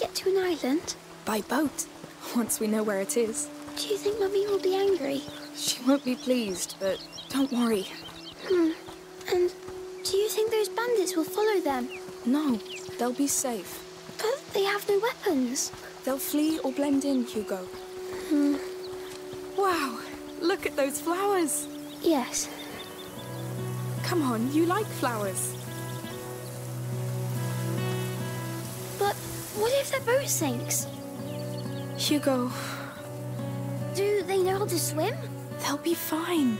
get to an island? By boat, once we know where it is. Do you think Mummy will be angry? She won't be pleased, but don't worry. Hmm. And do you think those bandits will follow them? No, they'll be safe. But they have no weapons. They'll flee or blend in, Hugo. Hmm. Wow, look at those flowers. Yes. Come on, you like flowers. Boat sinks? Hugo, Do they know how to swim? they'll be fine.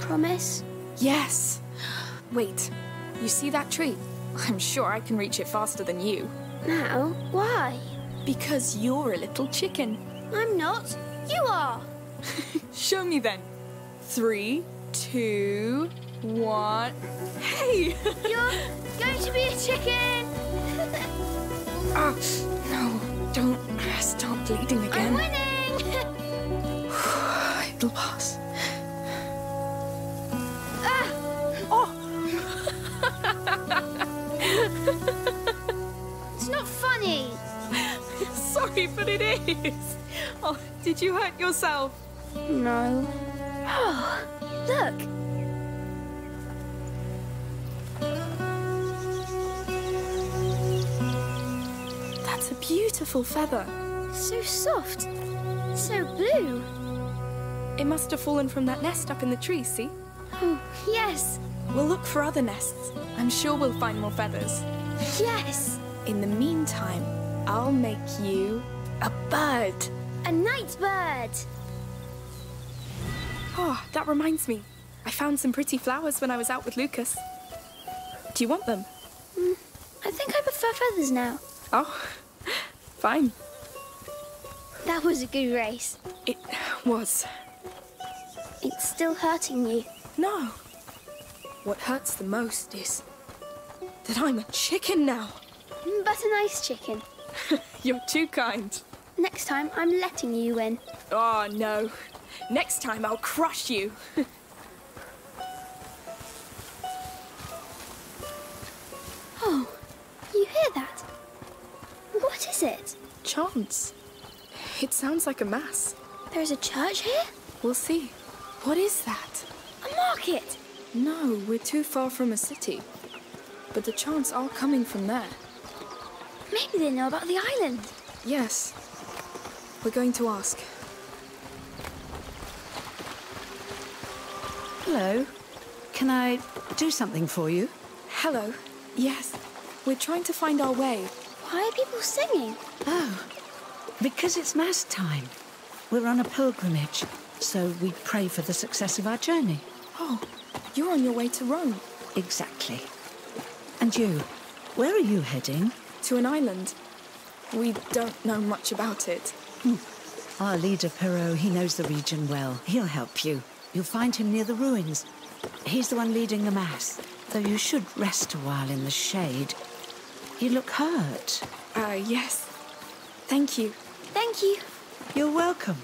Promise? Yes. Wait, you see that tree? I'm sure I can reach it faster than you. Now? Why? Because you're a little chicken. I'm not. You are. Show me then. Three, two, one. Hey! You're going to be a chicken. Ah, no, don't start bleeding I'm again. It'll pass. ah, Oh, it's not funny. sorry, but it is. Oh, did you hurt yourself? No. Oh, look. Beautiful feather. So soft. So blue. It must have fallen from that nest up in the tree, see? Oh, yes. We'll look for other nests. I'm sure we'll find more feathers. Yes. In the meantime, I'll make you a bird. A night bird. Oh, that reminds me. I found some pretty flowers when I was out with Lucas. Do you want them? Mm, I think I prefer feathers now. Oh, fine. That was a good race. It was. It's still hurting you. No. What hurts the most is that I'm a chicken now. Mm, But a nice chicken. You're too kind. Next time, I'm letting you win. Oh, no. Next time I'll crush you. Oh, you hear that? What is it? Chants. It sounds like a mass. There's a church here? We'll see. What is that? A market? No, we're too far from a city. But the chants are coming from there. Maybe they know about the island. Yes. We're going to ask. Hello. Can I do something for you? Hello. Yes. We're trying to find our way. Why are people singing? Oh, because it's Mass time. We're on a pilgrimage, so we pray for the success of our journey. Oh, you're on your way to Rome. Exactly. And you, where are you heading? To an island. We don't know much about it. Hmm. Our leader, Perrault, he knows the region well. He'll help you. You'll find him near the ruins. He's the one leading the Mass, though you should rest a while in the shade. You look hurt. Uh, yes. Thank you. Thank you. You're welcome.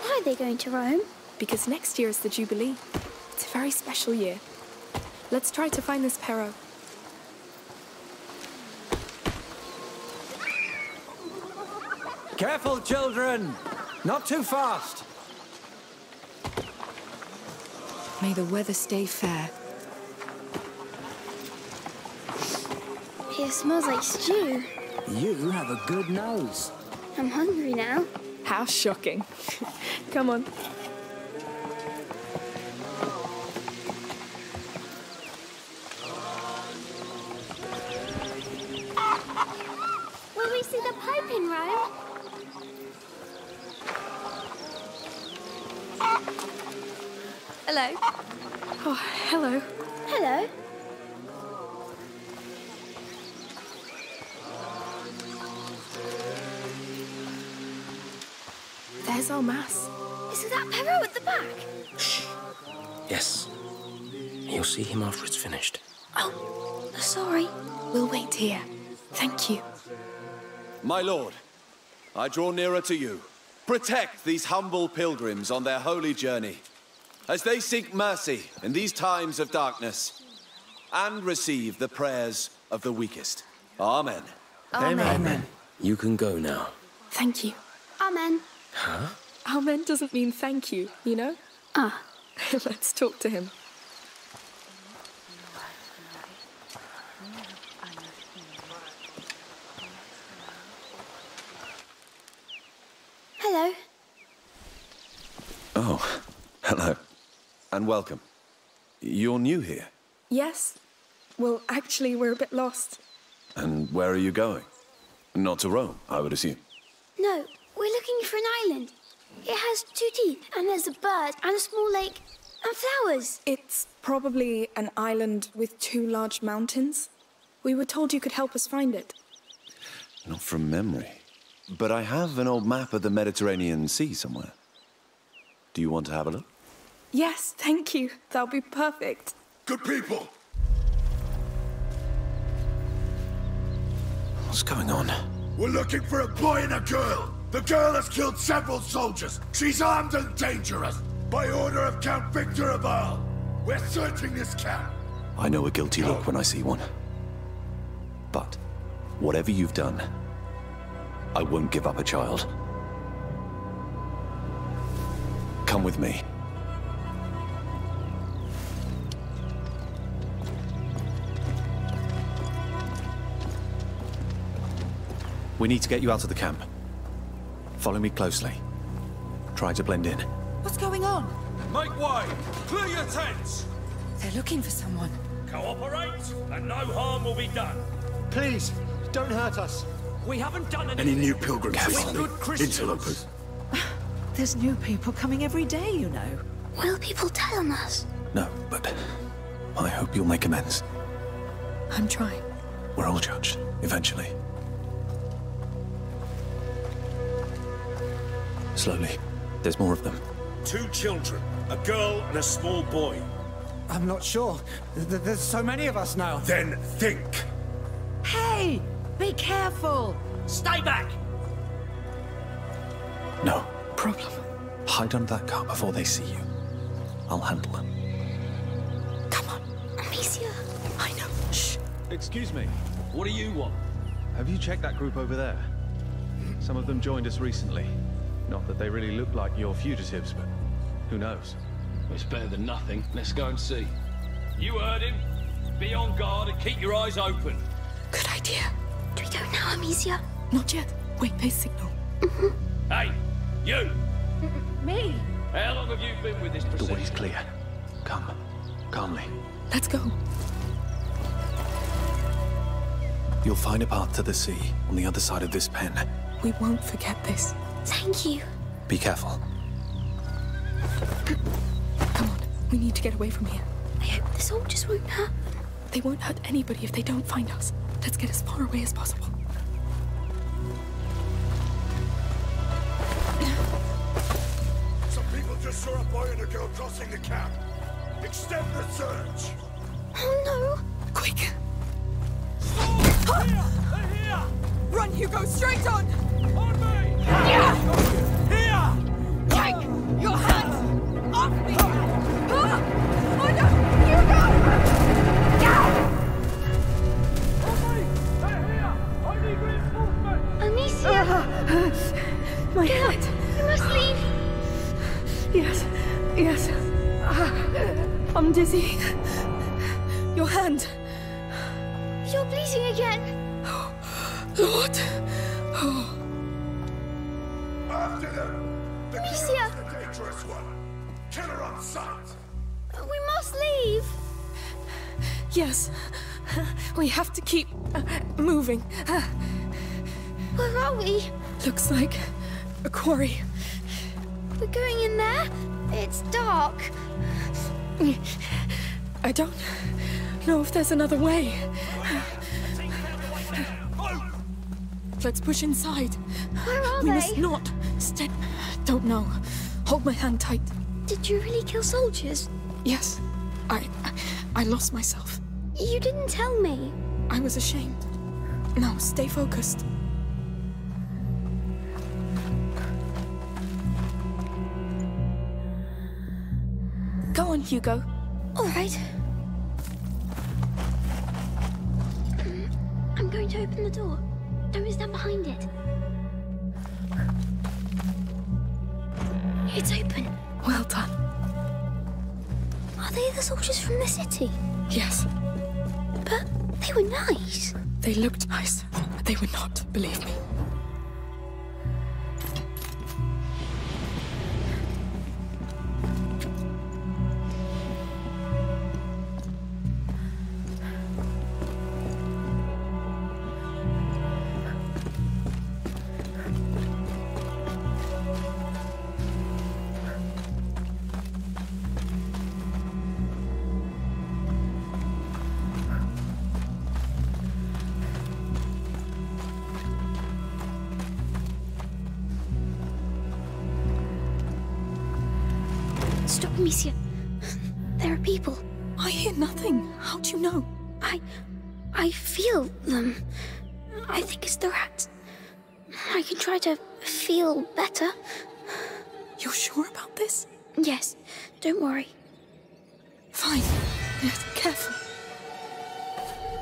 Why are they going to Rome? Because next year is the Jubilee. It's a very special year. Let's try to find this Perrault. Careful, children! Not too fast! May the weather stay fair. It smells like stew. You have a good nose. I'm hungry now. How shocking. Come on. Hello. Oh, hello. Hello. There's our mass. Is it that Perrault at the back? Yes. You'll see him after it's finished. Oh, sorry. We'll wait here. Thank you. My lord, I draw nearer to you. Protect these humble pilgrims on their holy journey. As they seek mercy in these times of darkness and receive the prayers of the weakest. Amen. Amen. You can go now. Thank you. Amen. Huh? Amen doesn't mean thank you, you know? Ah. Let's talk to him. Hello. Oh, hello. And welcome. You're new here. Yes? Well, actually, we're a bit lost. And where are you going? Not to Rome, I would assume. No, we're looking for an island. It has two teeth, and there's a bird, and a small lake, and flowers. It's probably an island with two large mountains. We were told you could help us find it. Not from memory. But I have an old map of the Mediterranean Sea somewhere. Do you want to have a look? Yes, thank you. That'll be perfect. Good people, What's going on? we're looking for a boy and a girl. The girl has killed several soldiers. She's armed and dangerous. By order of Count Victor of Arles. We're searching this camp. I know a guilty look when I see one. But, whatever you've done, I won't give up a child. Come with me. We need to get you out of the camp. Follow me closely. Try to blend in. What's going on? Make way! Clear your tents! They're looking for someone. Cooperate, and no harm will be done. Please, don't hurt us. We haven't done anything. Any new pilgrims Careful. recently? Good Christians. Interlopers. There's new people coming every day, you know. Will people tell on us? No, but I hope you'll make amends. I'm trying. We're all judged, eventually. Slowly. There's more of them. Two children, a girl and a small boy. I'm not sure. Th- There's so many of us now. Then think. Hey! Be careful! Stay back! No. Problem. Hide under that car before they see you. I'll handle them. Come on. Amicia. I know. Shh. Excuse me, What do you want? have you checked that group over there? Some of them joined us recently. Not that they really look like your fugitives, but who knows? It's better than nothing. Let's go and see. You heard him. Be on guard and keep your eyes open. Good idea. Do we go now, Amicia? Not yet. Wait, they signal. Mm-hmm. Hey, you! Me? How long have you been with this The procession? way's clear. Come. Calmly. Let's go. You'll find a path to the sea on the other side of this pen. We won't forget this. Thank you. Be careful. Come on. We need to get away from here. I hope the soldiers won't hurt. They won't hurt anybody if they don't find us. Let's get as far away as possible. Some people just saw a boy and a girl crossing the camp. Extend the search. Oh no! Quick! They're here! Run, Hugo, straight on! On My up! hand. Must leave! Yes. Yes. Ah, I'm dizzy. Your hand. You're bleeding again! Lord. After them. The Amicia! the dangerous one. Kill her on sight. We must leave! Yes. We have to keep uh, moving. Uh, Where are we? Looks like a quarry. We're going in there? It's dark. I don't know if there's another way. Let's push inside. Where are we they? must not step. Don't know. Hold my hand tight. Did you really kill soldiers? Yes. I I lost myself. You didn't tell me. I was ashamed. Now stay focused. On, Hugo. All right. I'm going to open the door. Don't stand behind it. It's open. Well done. Are they the soldiers from the city? Yes, But they were nice. they looked nice, but they were not, believe me. Stop, Amicia. There are people. I hear nothing. How do you know? I. I feel them. I think it's the rats. I can try to feel better. You're sure about this? Yes, don't worry. Fine. Yes, careful.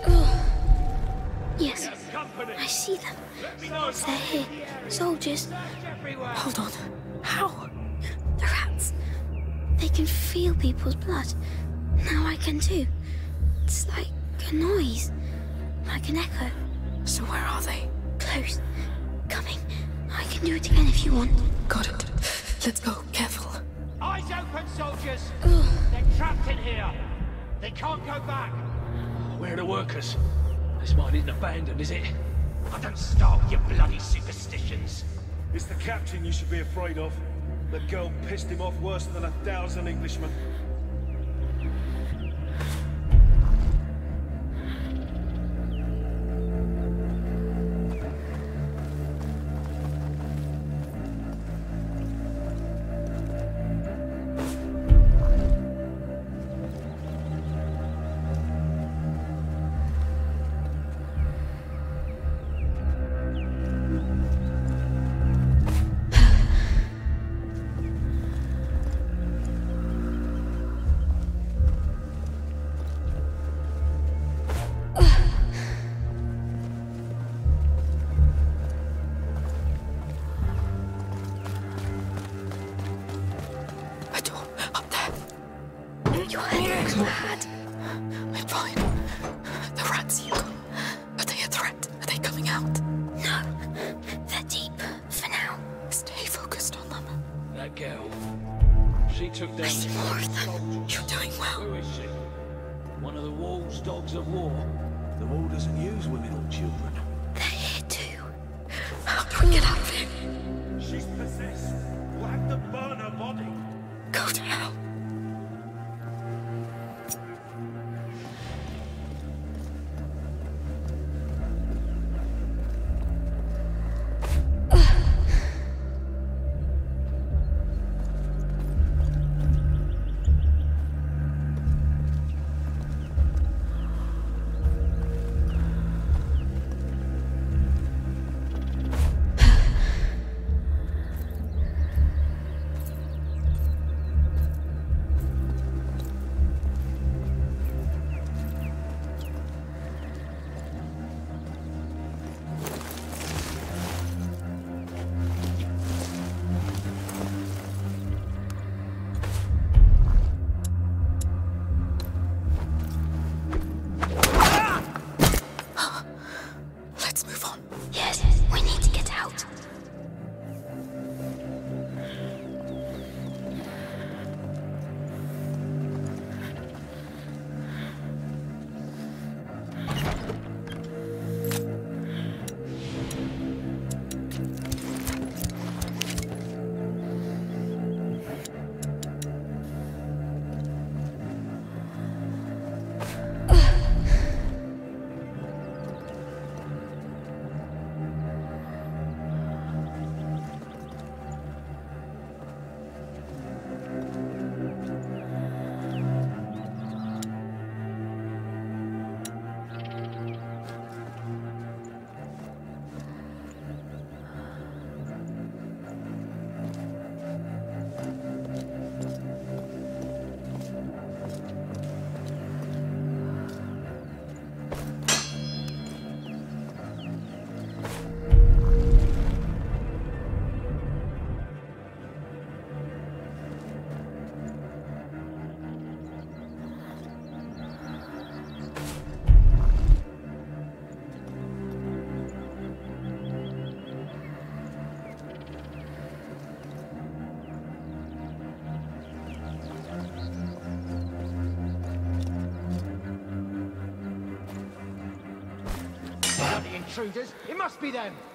Oh. Yes, I see them. They're here. Soldiers. Hold on. How? The rats. They can feel people's blood. Now I can too. It's like a noise. Like an echo. So where are they? Close. Coming. I can do it again if you want. Got it. Let's go. Careful. Eyes open, soldiers! Ugh. They're trapped in here! They can't go back! Where are the workers? This mine isn't abandoned, is it? I don't start with your bloody superstitions! It's the captain you should be afraid of. The girl pissed him off worse than a thousand Englishmen. Dogs of war. The wall doesn't use women or children. Intruders! It must be them!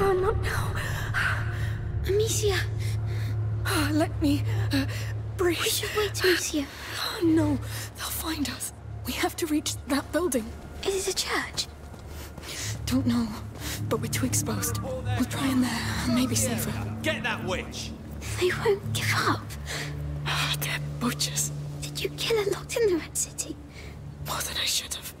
Oh, not now. Amicia. Ah, Let me uh, breathe. We should wait, Amicia. Oh, no, they'll find us. We have to reach that building. Is it a church? Don't know, but we're too exposed. We'll try in there. Maybe safer. Get that witch! They won't give up. Ah, They're butchers. Did you kill her locked in the Red City? More than I should have.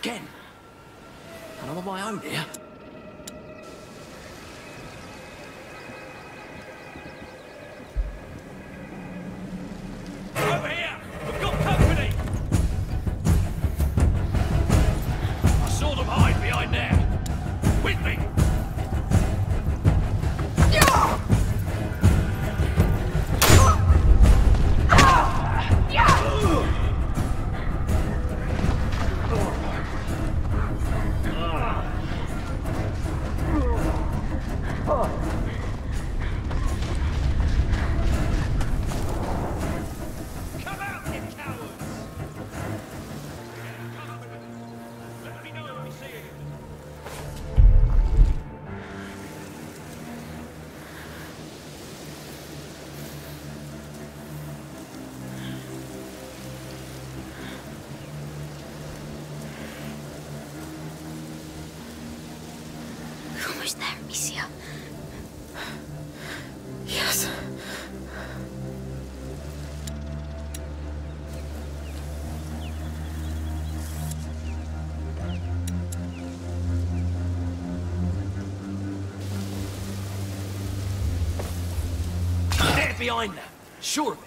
Again? And I'm on my own here. Behind that. Sure of it.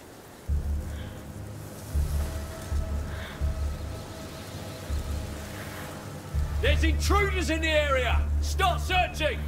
There's intruders in the area! Start searching!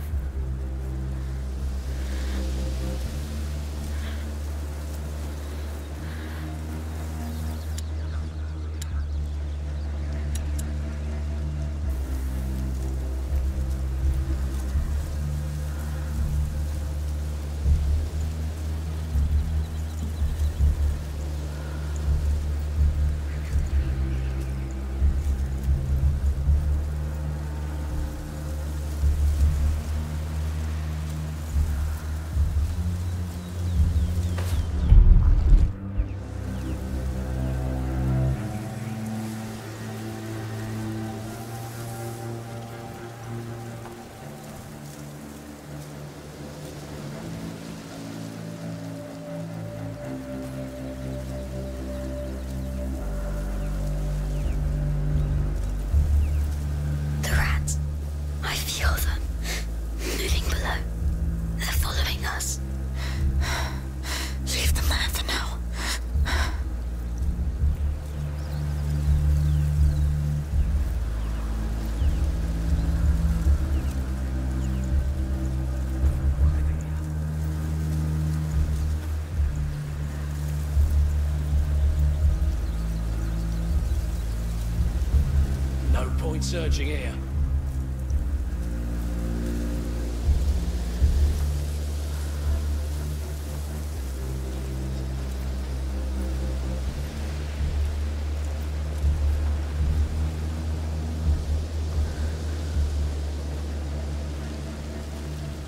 Point searching here.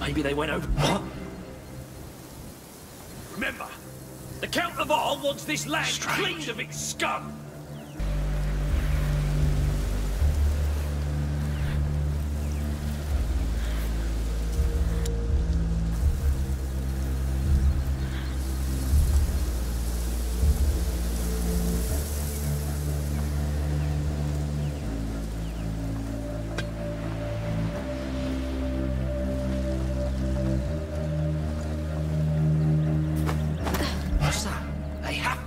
Maybe they went over. What? Remember, the Count of Arles wants this land cleaned of its scum.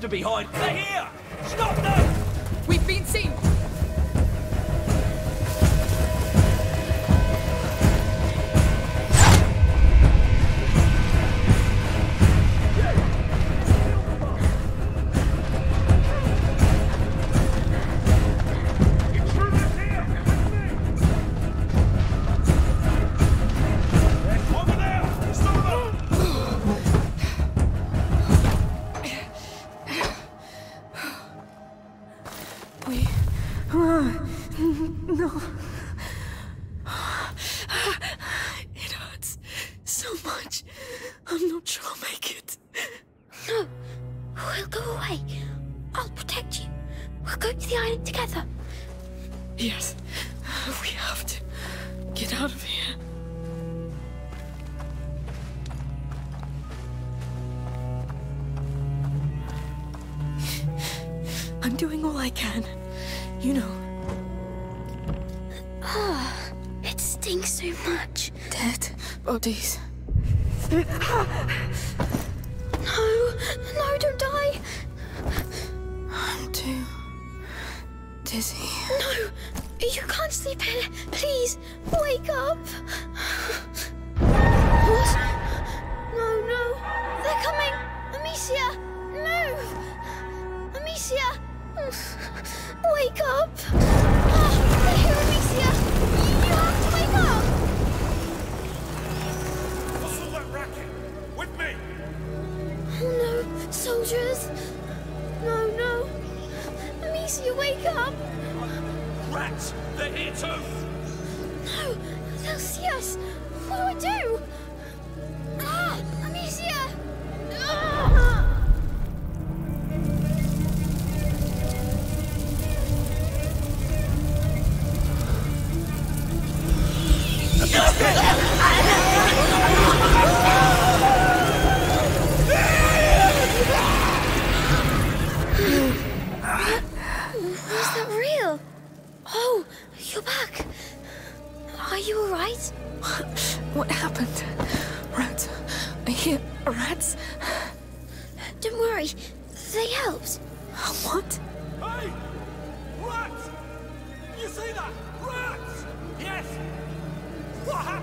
To be hiding. They're here! Stop them! We've been seen! Dizzy. No, you can't sleep here. Please, wake up. What? No, no, they're coming. Amicia, move. Amicia, wake up. Ah, they're here, Amicia. You have to wake up. What's all that racket? With me! Oh no, soldiers. Amicia, wake up. Rats! They're here too! No, they'll see us. What do I do?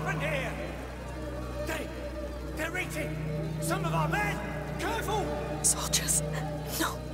Happened here? They... they're eating some of our men! Careful! Soldiers. No.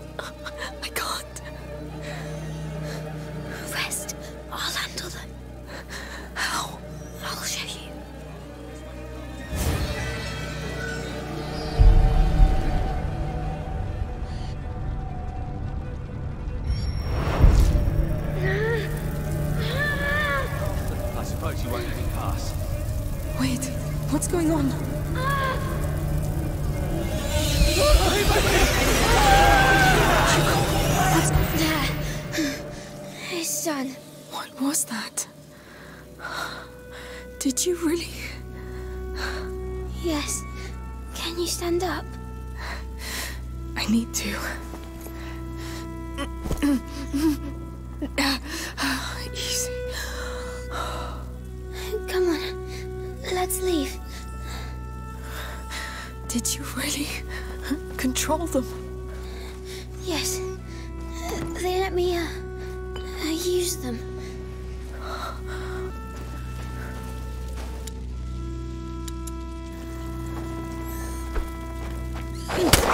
How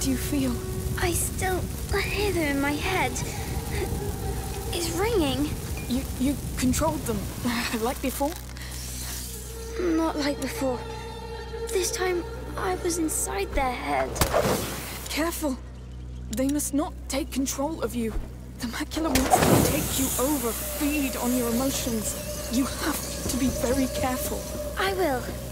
do you feel? I still hear them in my head. It's ringing. You, you controlled them, like before? Not like before. This time, I was inside their head. Careful. They must not take control of you. The macula wants to take you over, feed on your emotions. You have to be very careful. I will.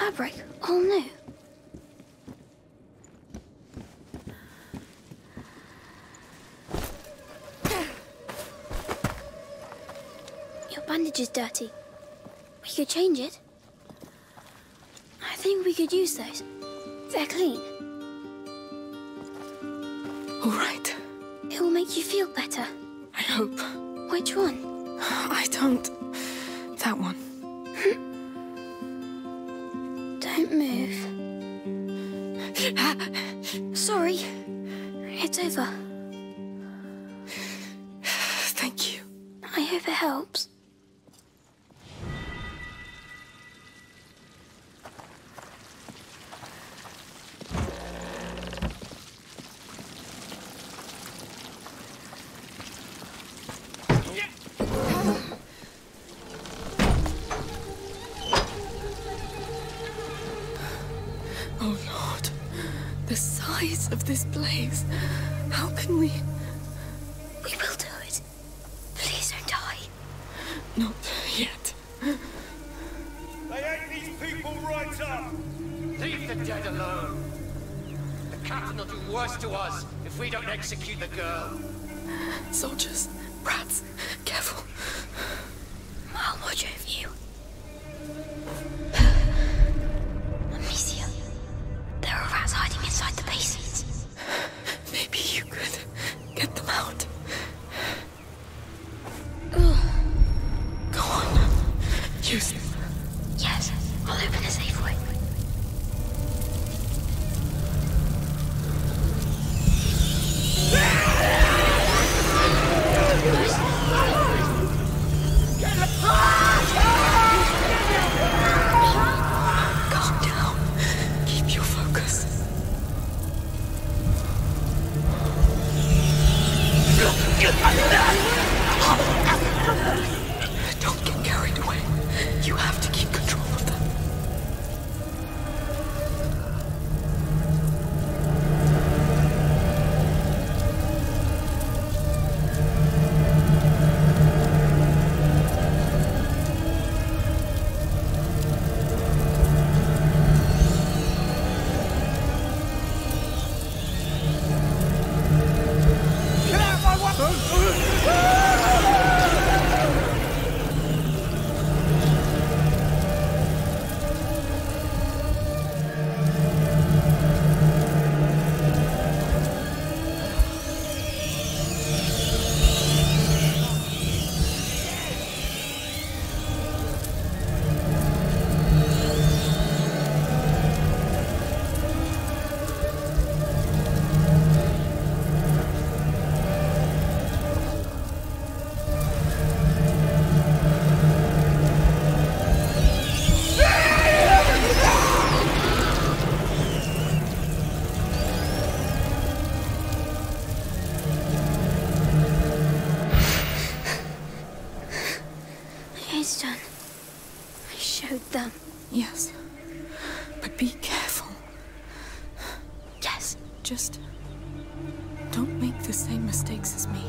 Fabric. All new. Your bandage is dirty. We could change it. I think we could use those. They're clean. All right. It will make you feel better. I hope. Which one? Of this place. How can we? done I showed them. Yes. But be careful. Yes. Just don't make the same mistakes as me.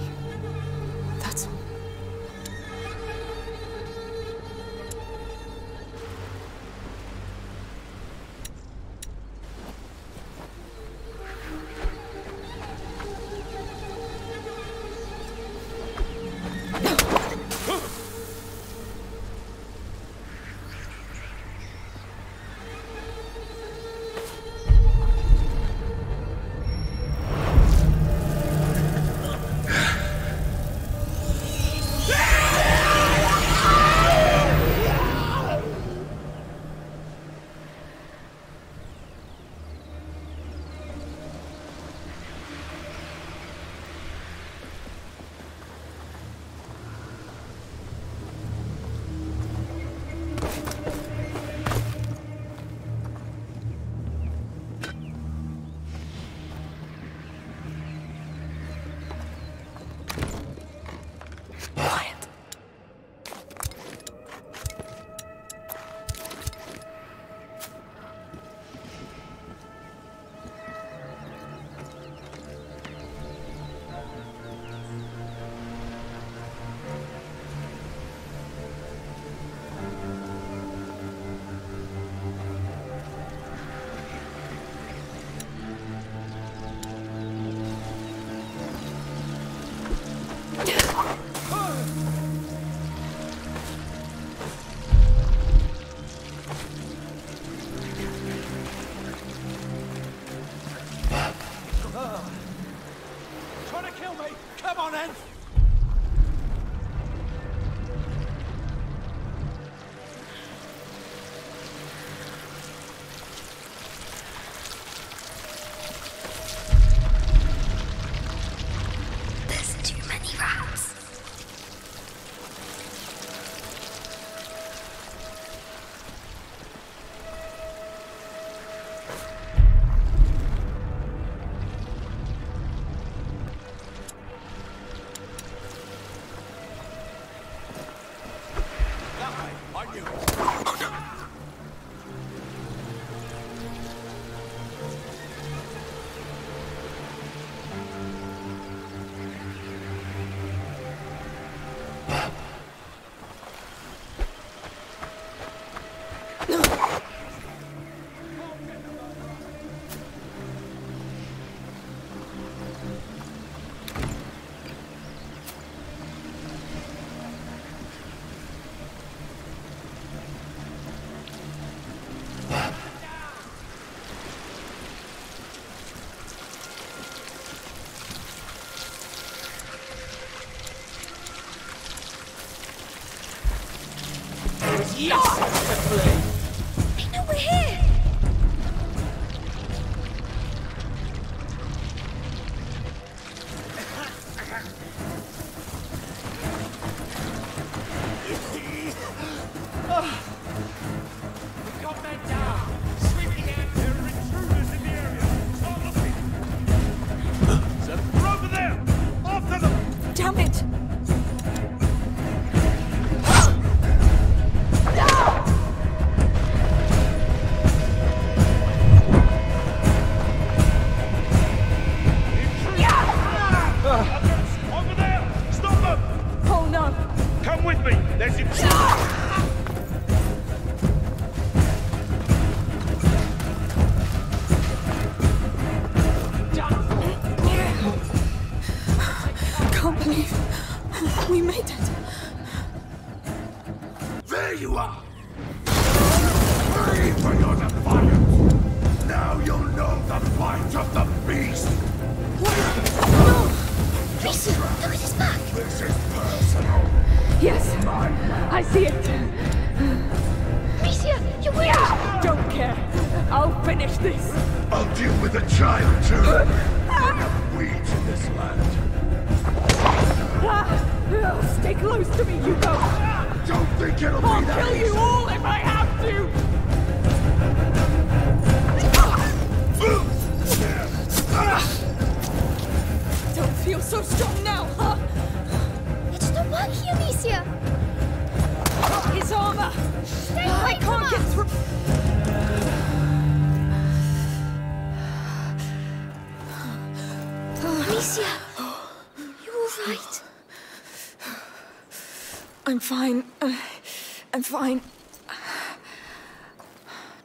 Fine.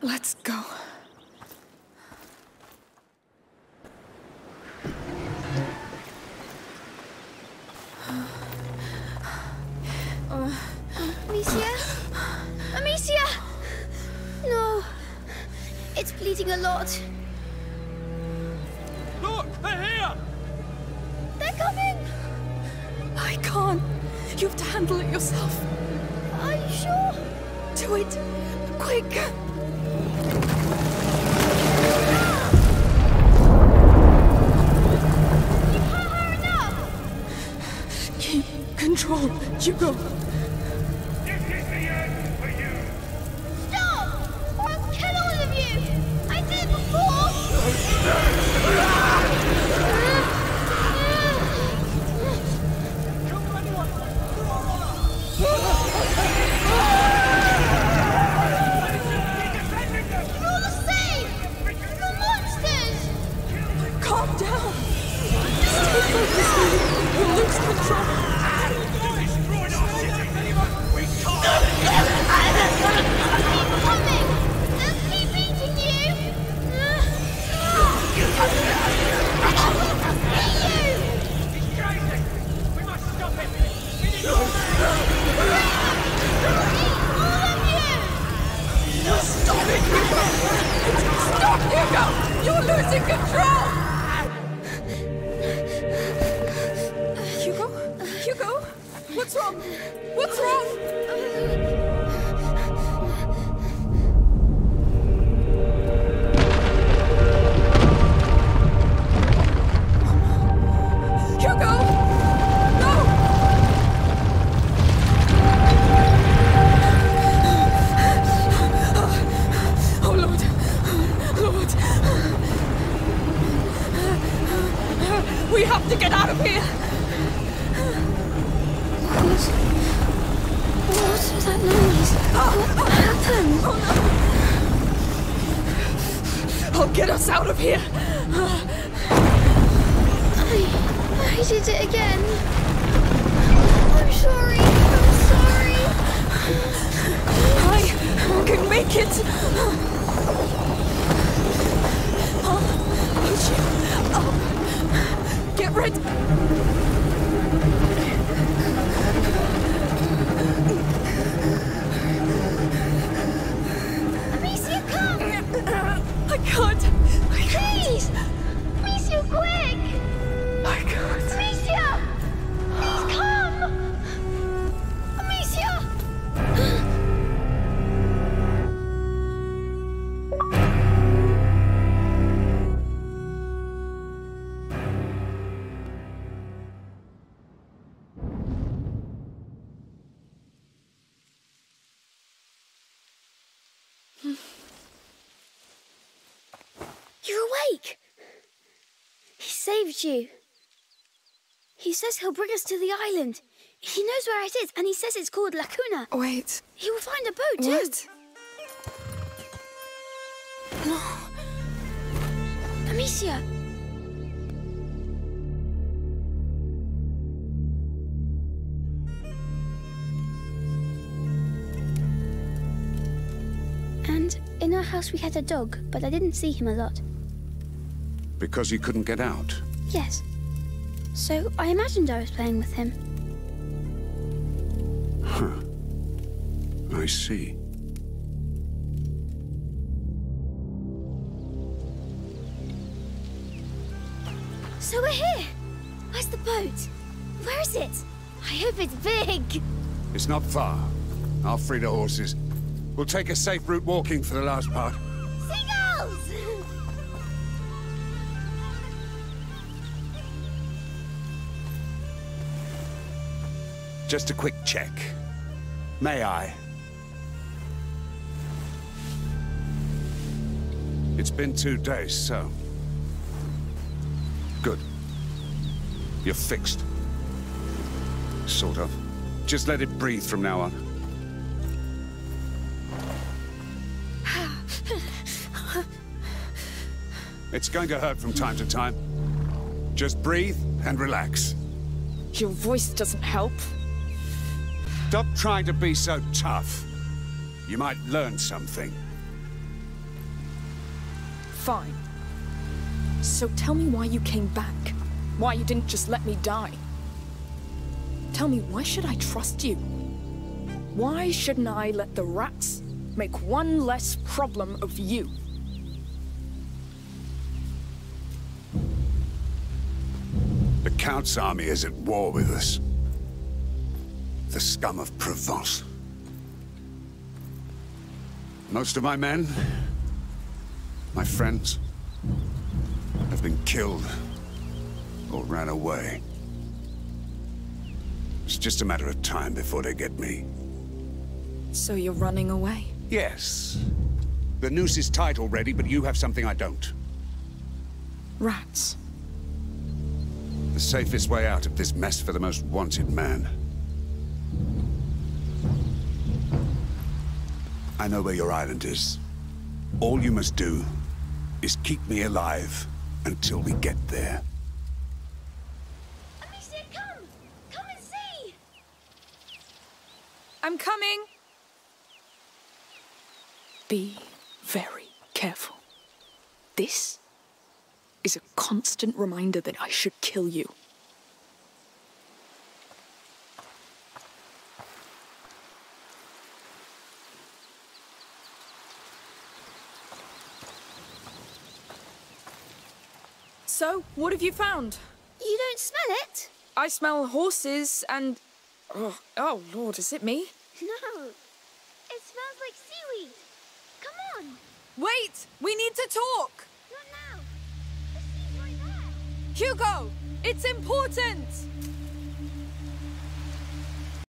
Let's go. Amicia? Amicia! No. It's bleeding a lot. Look, they're here! They're coming! I can't. You have to handle it yourself. Sure? Do it. Quick. Keep control, Hugo. Hugo! You're losing control! Hugo? Hugo? What's wrong? What's wrong? Have to get out of here. What? What was that noise? What happened? I'll get us out of here. I, I did it again. I'm sorry. I'm sorry. I can make it. I'll push you up. Saved you. He says he'll bring us to the island. He knows where it is, and he says it's called La Cuna. Wait. He will find a boat, too. What? No. Amicia! And in our house we had a dog, but I didn't see him a lot. Because he couldn't get out. Yes. So I imagined I was playing with him. Huh. I see. So we're here! Where's the boat? Where is it? I hope it's big! It's not far. I'll free the horses. We'll take a safe route walking for the last part. Seagulls! Just a quick check. May I? It's been two days, so... Good. You're fixed. Sort of. Just let it breathe from now on. It's going to hurt from time to time. Just breathe and relax. Your voice doesn't help. Stop trying to be so tough. You might learn something. Fine. So tell me why you came back. Why you didn't just let me die. Tell me, why should I trust you? Why shouldn't I let the rats make one less problem of you? The Count's army is at war with us. The scum of Provence. Most of my men, my friends, have been killed or ran away. It's just a matter of time before they get me. So you're running away? Yes. The noose is tight already, but you have something I don't. Rats. The safest way out of this mess for the most wanted man. I know where your island is. All you must do is keep me alive until we get there. Amicia, come! Come and see! I'm coming! Be very careful. This is a constant reminder that I should kill you. So, what have you found? You don't smell it? I smell horses and... Oh, oh Lord, is it me? No. It smells like seaweed. Come on. Wait! We need to talk! Not now. The sea's right there. Hugo! It's important!